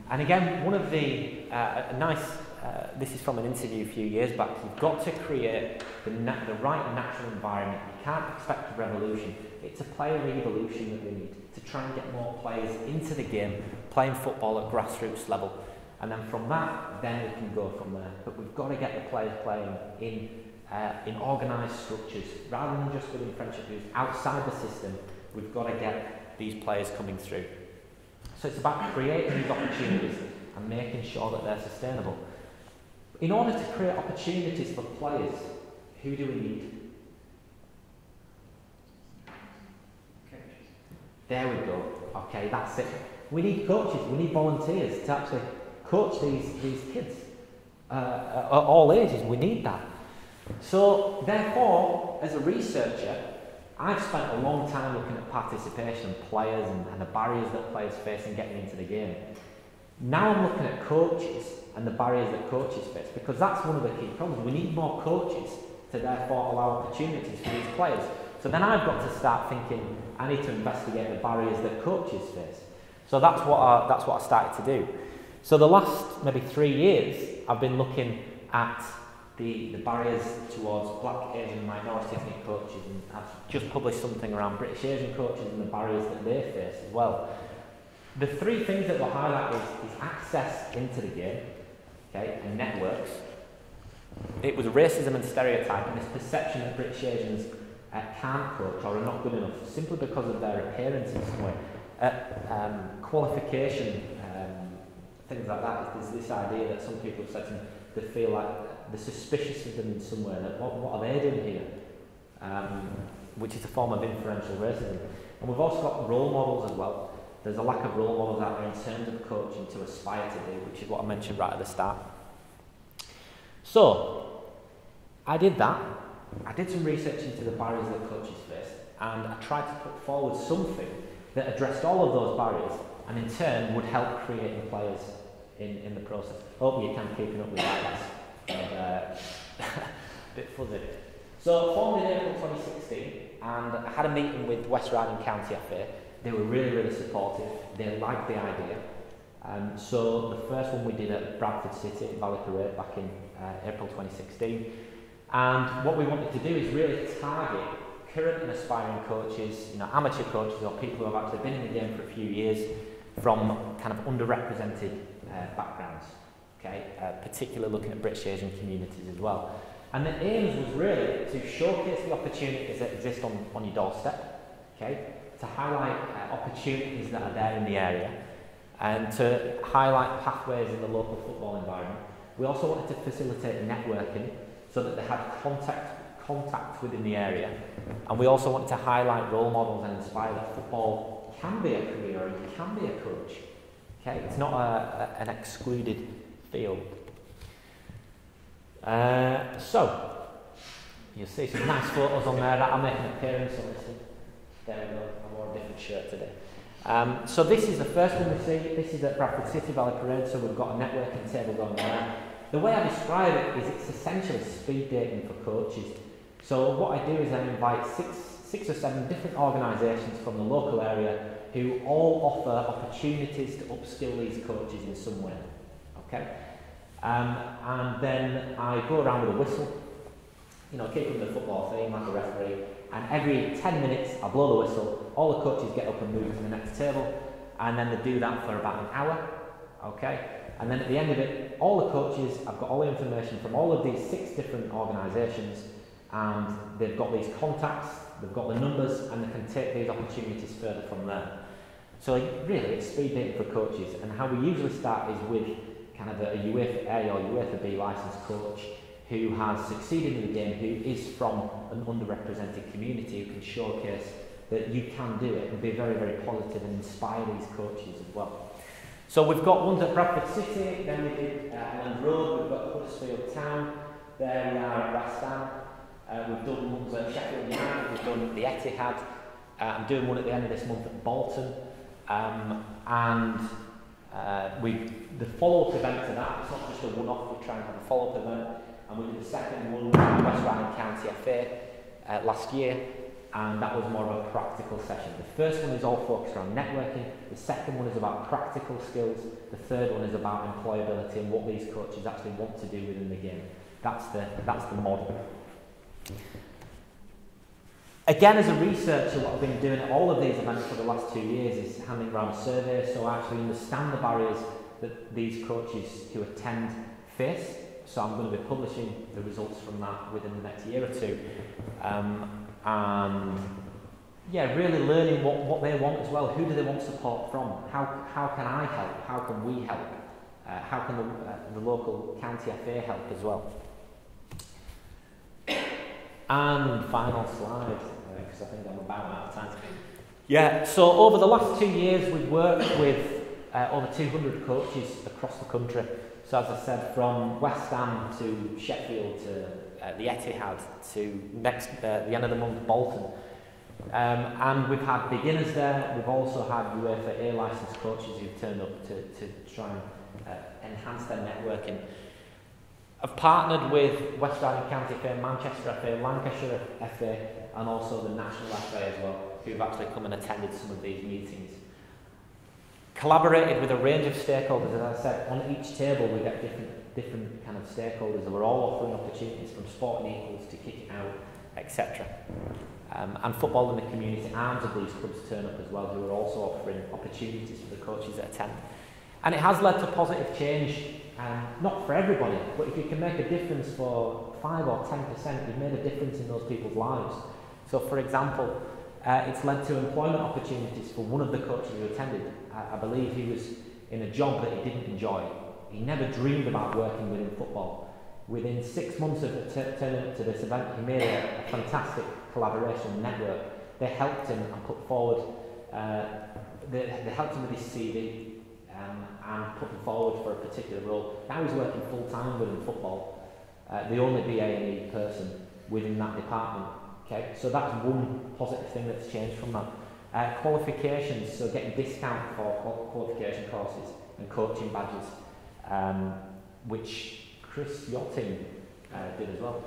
And again, one of the, uh, nice, uh, this is from an interview a few years back, you've got to create the, the right natural environment. You can't expect a revolution. It's a player evolution that we need to try and get more players into the game, playing football at grassroots level. And then from that, then we can go from there. But we've got to get the players playing in, uh, in organised structures, rather than just within friendship groups, outside the system, we've got to get these players coming through. So it's about creating these opportunities and making sure that they're sustainable. In order to create opportunities for players, who do we need? There we go. Okay, that's it. We need coaches, we need volunteers to actually coach these, these kids uh, at all ages. We need that. So, therefore, as a researcher, I've spent a long time looking at participation and players and, and the barriers that players face in getting into the game. Now I'm looking at coaches and the barriers that coaches face because that's one of the key problems. We need more coaches to therefore allow opportunities for these players. So then I've got to start thinking I need to investigate the barriers that coaches face. So that's what I, that's what I started to do. So the last maybe three years, I've been looking at the, the barriers towards black, Asian, minority ethnic coaches, and I've just published something around British Asian coaches and the barriers that they face as well. The three things that we'll highlight is, is access into the game, okay, and networks. It was racism and stereotype and this perception that British Asians uh, can't coach or are not good enough simply because of their appearance in some way. Uh, um, qualification, um, things like that. There's this idea that some people have said to me, they feel like they're suspicious of them in some way, what, what are they doing here? Um, which is a form of inferential racism. And we've also got role models as well. There's a lack of role models out there in terms of coaching to aspire to do, which is what I mentioned right at the start. So, I did that. I did some research into the barriers that coaches face, and I tried to put forward something that addressed all of those barriers and in turn would help create the players in, in the process. Hope you can keeping up with that. And, uh, a bit fuzzy. So formed in April 2016 and I had a meeting with West Riding County FA. They were really, really supportive. They liked the idea. Um, so the first one we did at Bradford City Valley Parade back in uh, April 2016. And what we wanted to do is really target current and aspiring coaches, you know, amateur coaches or people who have actually been in the game for a few years from kind of underrepresented uh, backgrounds, okay, uh, particularly looking at British Asian communities as well. And the aim was really to showcase the opportunities that exist on, on your doorstep, okay, to highlight uh, opportunities that are there in the area and to highlight pathways in the local football environment. We also wanted to facilitate networking so that they had contact, contact within the area. And we also wanted to highlight role models and inspire that football can be a career and can be a coach. Okay, it's not a, a, an excluded field. Uh, so, you'll see some nice photos on there that I'm making an appearance on. There we go, I wore a different shirt today. Um, so this is the first one we see. This is at Bradford City Valley Parade, so we've got a networking table going there. The way I describe it is it's essentially speed dating for coaches. So what I do is I invite six, six or seven different organisations from the local area who all offer opportunities to upskill these coaches in some way. Okay? Um, and then I go around with a whistle, you know, keeping the football thing like a referee, and every 10 minutes I blow the whistle, all the coaches get up and move to the next table, and then they do that for about an hour, okay? And then at the end of it, all the coaches, I've got all the information from all of these six different organisations, and they've got these contacts, they've got the numbers, and they can take these opportunities further from there. So really, it's speed dating for coaches, and how we usually start is with kind of a, UEFA A or UEFA B licensed coach who has succeeded in the game, who is from an underrepresented community, who can showcase that you can do it and be very, very positive and inspire these coaches as well. So we've got ones at Bradford City, then we did uh, Elland Road, we've got Huddersfield Town, there we are at Ham, uh, we've done ones at Sheffield United, we've done the Etihad, uh, I'm doing one at the end of this month at Bolton, um, and Uh, we the follow-up event to that, it's not just a one-off, we try and have a follow-up event, and we did the second one with West Riding County FA uh, last year, and that was more of a practical session. The first one is all focused around networking, the second one is about practical skills, the third one is about employability and what these coaches actually want to do within the game. That's the, that's the model. Again, as a researcher, what I've been doing at all of these events for the last two years is handing around surveys so I actually understand the barriers that these coaches who attend face. So I'm going to be publishing the results from that within the next year or two. Um, and yeah, really learning what, what they want as well. Who do they want support from? How, how can I help? How can we help? Uh, how can the, uh, the local county FA help as well? And final slide, because I think I'm about out of time. Yeah, so over the last two years, we've worked with uh, over 200 coaches across the country. So as I said, from West Ham to Sheffield to uh, the Etihad to next uh, the end of the month Bolton. Um, and we've had beginners there. We've also had UEFA A licensed coaches who've turned up to, to try and uh, enhance their networking. I've partnered with West Riding County FA, Manchester FA, Lancashire FA, and also the National FA as well, who've actually come and attended some of these meetings. Collaborated with a range of stakeholders, as I said, on each table we get different, different kind of stakeholders, and we're all offering opportunities from sporting equals to kick out, etc. Um, and football in the community arms of these clubs turn up as well, who are also offering opportunities for the coaches that attend. And it has led to positive change um, not for everybody, but if you can make a difference for 5 or 10%, you've made a difference in those people's lives. So, for example, uh, it's led to employment opportunities for one of the coaches who attended. I, I believe he was in a job that he didn't enjoy. He never dreamed about working within football. Within six months of turning up to this event, he made a, a fantastic collaboration network. They helped him and put forward, uh, they, they helped him with his CV, and put him forward for a particular role. Now he's working full time within football, uh, the only BAME person within that department. Okay, so that's one positive thing that's changed from that. Uh, qualifications, so getting discount for qualification courses and coaching badges, um, which Chris Yachting uh, did as well.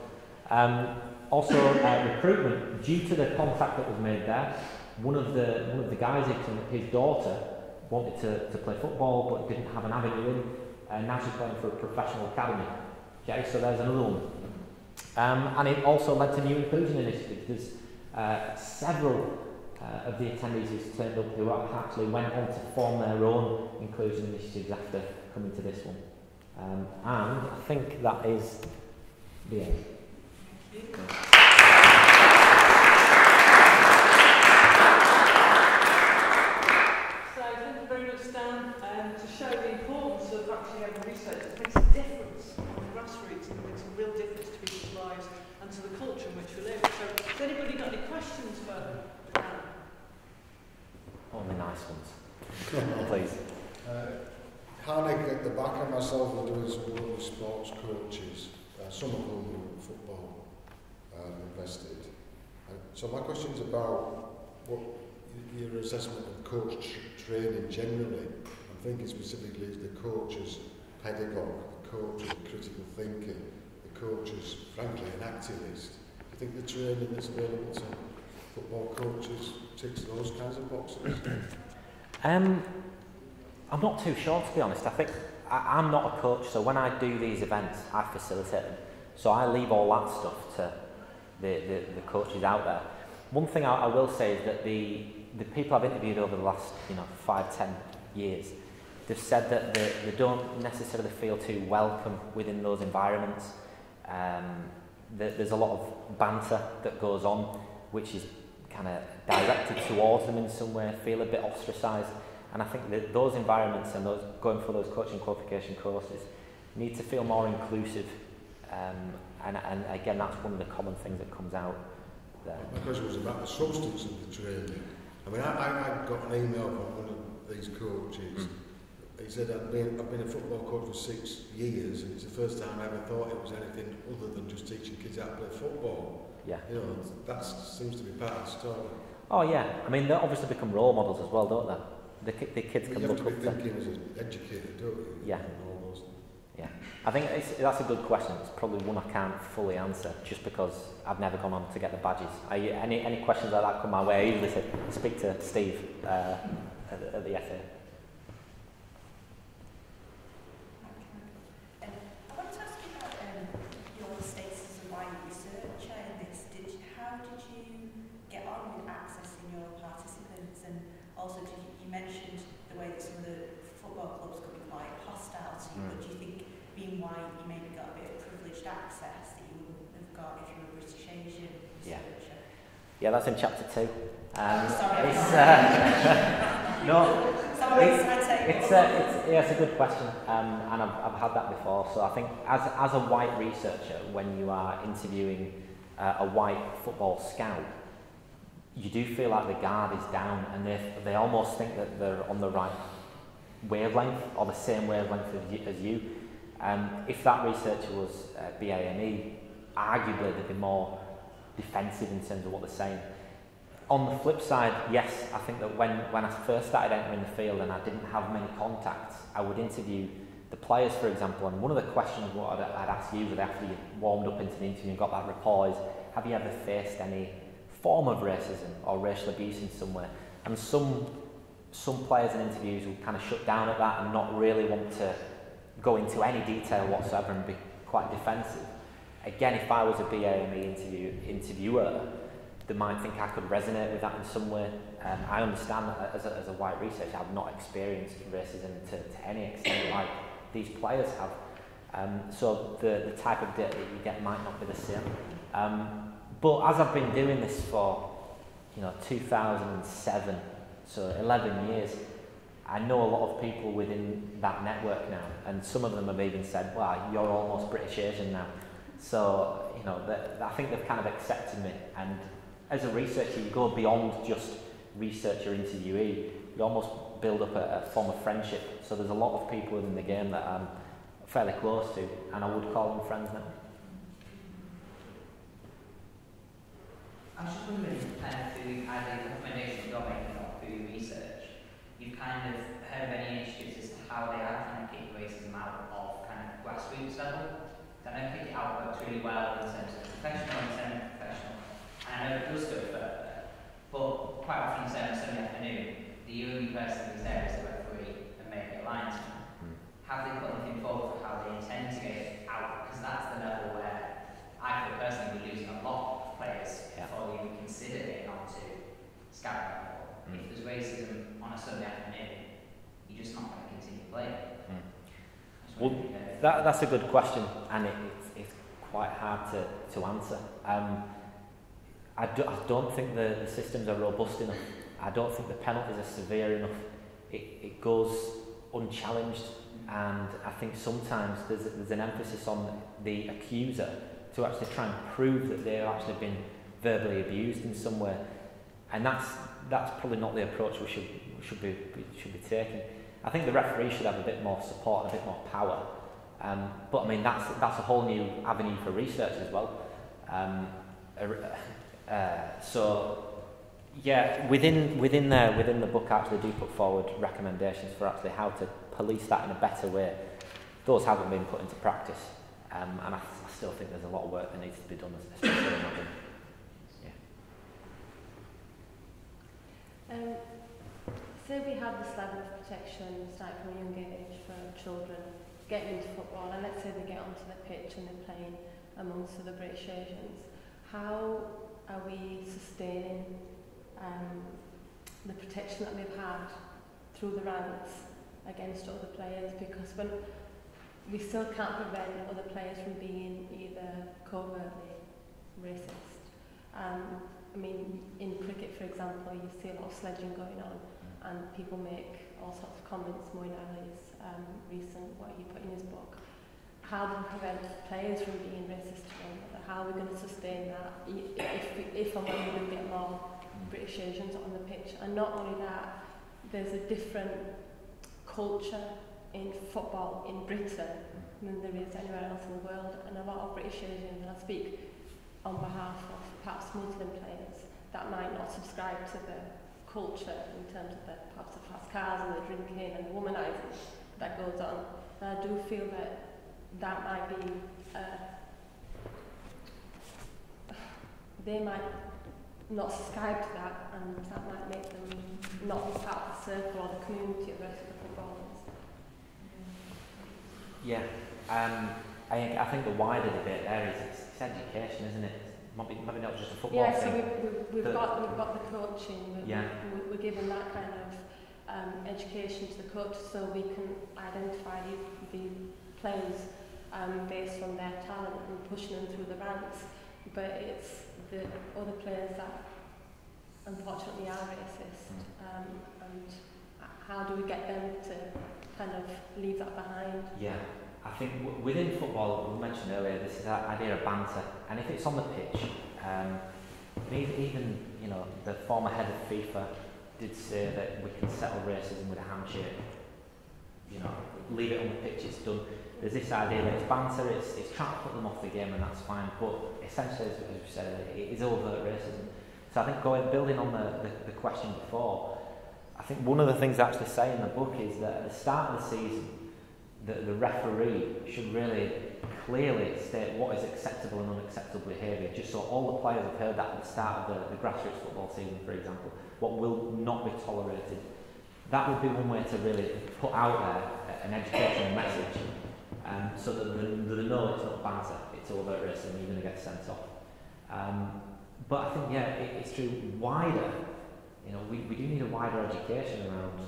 Um, also, uh, recruitment, due to the contact that was made there, one of the one of the guys, his daughter, wanted to, to play football but didn't have an avenue in, and now she's playing for a professional academy. Okay, so there's another one. Um, and it also led to new inclusion initiatives. There's uh, several uh, of the attendees who's turned up who actually went on to form their own inclusion initiatives after coming to this one. Um, and I think that is the end. Thank you. Please. Uh, Harnick at the back and myself are doing some work sports coaches, uh, some of whom are football um, invested. Uh, so my question is about what your assessment of coach tr training generally. I'm thinking specifically as the coach's pedagogue, the coach's critical thinker, the coach's, frankly, an activist. You think the training that's available to football coaches ticks those kinds of boxes? Um, I'm not too sure, to be honest. I think I, I'm not a coach, so when I do these events, I facilitate them. So I leave all that stuff to the, the, the coaches out there. One thing I, I will say is that the, the people I've interviewed over the last you know, five, ten years, they've said that they, they don't necessarily feel too welcome within those environments. Um, th- there's a lot of banter that goes on, which is kind of directed towards them in some way, feel a bit ostracised. And I think that those environments and those going for those coaching qualification courses need to feel more inclusive. Um, and, and again, that's one of the common things that comes out there. My question was about the substance of the training. I mean, I, I, I got an email from one of these coaches. he said, I've been, I've been a football coach for six years, and it's the first time I ever thought it was anything other than just teaching kids how to play football. Yeah. You know, that seems to be part of the story. Oh, yeah. I mean, they obviously become role models as well, don't they? The, the kids but can look up to... You have to be thinking as an educator, don't you? Yeah. Yeah, I think it's, that's a good question. It's probably one I can't fully answer just because I've never gone on to get the badges. I, any, any questions like that come my way, I usually say, speak to Steve uh, at, at the FA. Yeah, that's in chapter two. Um, sorry. it's, uh, no, It's- It's a, it's, yeah, it's a good question, um, and I've, I've had that before. So I think as, as a white researcher, when you are interviewing uh, a white football scout, you do feel like the guard is down, and they, they almost think that they're on the right wavelength or the same wavelength as you. As you. Um, if that researcher was uh, BAME, arguably they'd be more defensive in terms of what they're saying. On the flip side, yes, I think that when, when I first started entering the field and I didn't have many contacts, I would interview the players, for example, and one of the questions what I'd, I'd ask you after you warmed up into the interview and got that rapport is, have you ever faced any form of racism or racial abuse in some way? And some, some players in interviews will kind of shut down at that and not really want to go into any detail whatsoever and be quite defensive. Again, if I was a BAME interview, interviewer, they might think I could resonate with that in some way. Um, I understand that as a, as a white researcher, I've not experienced racism to, to any extent like these players have. Um, so the, the type of data that you get might not be the same. Um, but as I've been doing this for, you know, 2007, so 11 years, I know a lot of people within that network now, and some of them have even said, "Wow, you're almost British Asian now." So you know, that I think they've kind of accepted me. And as a researcher, you go beyond just researcher interviewee. You almost build up a, a form of friendship. So there's a lot of people within the game that I'm fairly close to, and I would call them friends now. I was just wondering, kind of through either recommendations you're or through research, you've kind of heard of any initiatives as to how they are trying to keep racism out of kind of grassroots level? I know Kick It works really well in terms of professional and semi-professional, and I know it does go further, but quite often, say on a Sunday afternoon, the only person who's there is the referee and maybe a linesman. Mm. Have they put anything forward for how they intend to get it out? Because that's the level where I feel personally we're losing a lot of players Yeah. before we even consider getting onto scouting level. Mm. If there's racism on a Sunday afternoon, you're just not going to continue playing. Well, That, that's a good question, and it, it's, it's quite hard to, to answer. Um, I, do, I don't think the, the systems are robust enough. I don't think the penalties are severe enough. It, it goes unchallenged, and I think sometimes there's, there's an emphasis on the accuser to actually try and prove that they've actually been verbally abused in some way. And that's, that's probably not the approach we should, should, be, should be taking. I think the referee should have a bit more support and a bit more power. Um, but I mean, that's, that's a whole new avenue for research as well. Um, uh, so, yeah, within, within there, within the book, actually, do put forward recommendations for actually how to police that in a better way. Those haven't been put into practice. Um, and I, I still think there's a lot of work that needs to be done, especially have this level of protection starting from a young age for children getting into football, and let's say they get onto the pitch and they're playing amongst other British Asians. How are we sustaining um, the protection that we've had through the ranks against other players? Because when we still can't prevent other players from being either covertly racist. Um, I mean, in cricket, for example, you see a lot of sledging going on, and people make all sorts of comments. Moeen Ali's um, recent, what he put in his book. How do we prevent players from being racist to one another? How are we going to sustain that if, if and when we get more British Asians on the pitch? And not only that, there's a different culture in football in Britain than there is anywhere else in the world. And a lot of British Asians, and I speak on behalf of perhaps Muslim players, that might not subscribe to the culture in terms of the perhaps the fast cars and the drinking and the womanising that goes on. And I do feel that that might be, uh, they might not subscribe to that and that might make them not be part of the circle or the community of the rest of the footballers. Yeah, um, I, think- I think the wider debate there is it's education, isn't it? might be maybe not just a football yeah, thing. Yeah, so we, we, we've, the, got, we've got the coaching. We're, yeah. we, we're giving that kind of um, education to the coaches so we can identify the players um, based on their talent and pushing them through the ranks. But it's the other players that unfortunately are racist. Hmm. Um, and how do we get them to kind of leave that behind? Yeah. I think within football, we mentioned earlier, this is that idea of banter, and if it's on the pitch, um, even, you know the former head of FIFA did say that we can settle racism with a handshake. You know, leave it on the pitch, it's done. There's this idea that it's banter, it's, it's trying to put them off the game, and that's fine. But essentially, as we said, it is overt racism. So I think going building on the, the, the question before, I think one of the things I actually say in the book is that at the start of the season, the, the referee should really clearly state what is acceptable and unacceptable behaviour, just so all the players have heard that at the start of the, the grassroots football season, for example, what will not be tolerated. That would be one way to really put out there an educational message, um, so that they, they know it's not banter, it's overt racism, you're going to get sent off. Um, but I think, yeah, it, it's true, wider, you know, we, we do need a wider education around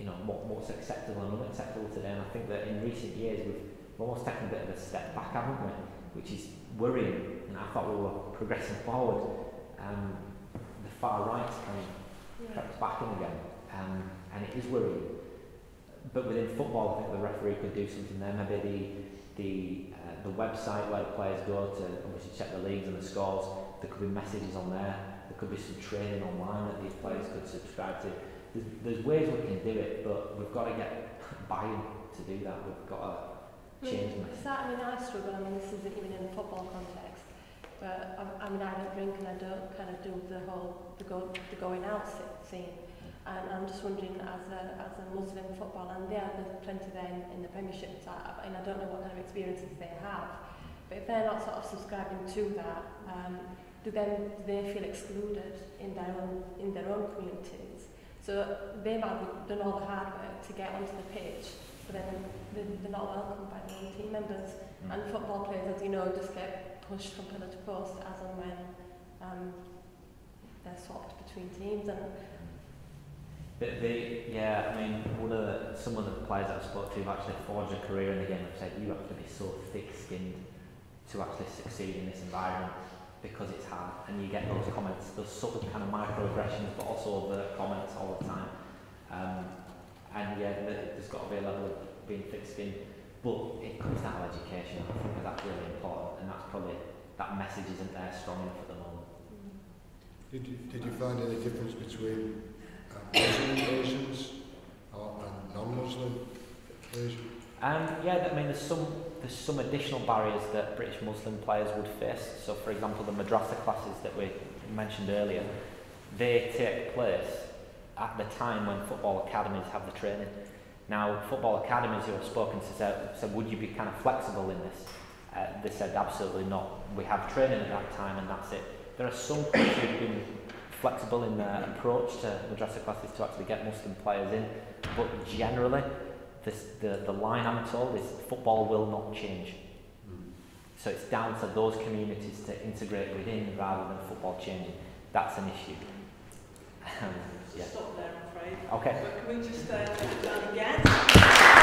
you know, what, what's acceptable and unacceptable today. And I think that in recent years we've almost taken a bit of a step back, haven't we? Which is worrying. And I thought we were progressing forward. Um, the far right's kind of crept back in again. Um, and it is worrying. But within football, I think the referee could do something there. Maybe the, the, uh, the website where the players go to obviously check the leagues and the scores, there could be messages on there. There could be some training online that these players could subscribe to there's, there's ways we can do it, but we've got to get buy-in to do that. We've got to change the It's that, I mean, I struggle, I mean, this isn't even in the football context, but I, I mean, I don't drink and I don't kind of do the whole, the, go, the going out scene. And I'm just wondering, as a, as a Muslim football, and yeah, there's plenty there in, in the Premiership, so I, and I don't know what kind of experiences they have, but if they're not sort of subscribing to that, um, do then do they feel excluded in their own in their own communities? So they might have done all the hard work to get onto the pitch, but then they're, not welcomed by their own team members. Mm. And football players, as you know, just get pushed from pillar to post as and when um, they're swapped between teams. And But they, yeah, I mean, one of the, some of the players that I spoke to have actually forged a career in the game I've said you have to be so thick-skinned to actually succeed in this environment because it's hard and you get those comments, those subtle kind of microaggressions but also the comments all the time. Um, and yeah, there- there's got to be a level of being thick-skinned, but it comes down to education. I think that's really important and that's probably, that message isn't there strong enough at the moment. Did you, did you find any difference between uh, Muslim Asians or, and non-Muslim Asians? Um, yeah, I mean, there's some there's some additional barriers that British Muslim players would face. So, for example, the madrasa classes that we mentioned earlier, they take place at the time when football academies have the training. Now, football academies who have spoken to said, said would you be kind of flexible in this? Uh, they said, absolutely not. We have training at that time and that's it. There are some clubs who've been flexible in their approach to madrasa classes to actually get Muslim players in, but generally, this, the, the line I'm told is football will not change. So it's down to those communities to integrate within rather than football changing. That's an issue. Um, yeah. Stop there, I'm afraid. Okay. But can we just uh, put it down again?